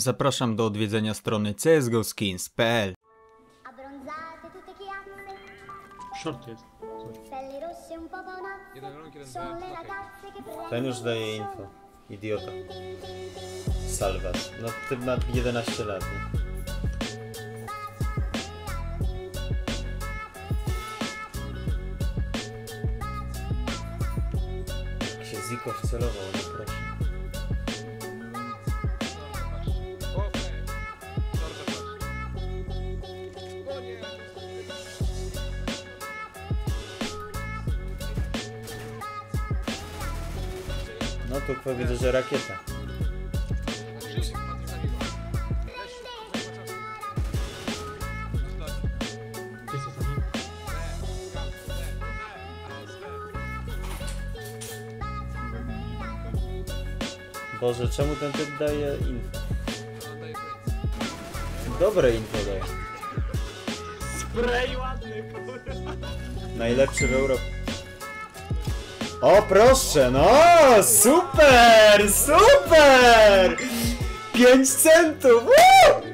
Zapraszam do odwiedzenia strony csgoskins.pl Short jest. pelli rosse un po' bonazze, Jeden rąk, jeden sono le B. ragazze che prendono Ten już daje info. Idiota. Salwas. No ty ma 11 lat, nie? Jak się Ziko wcelował, no proszę. No tu chyba widzę, że rakieta. Boże, czemu ten typ daje info? Dobre info daje. Spray ładny, kurwa. Najlepszy w Europie. O proszę, no super, super! 5 centów! Woo!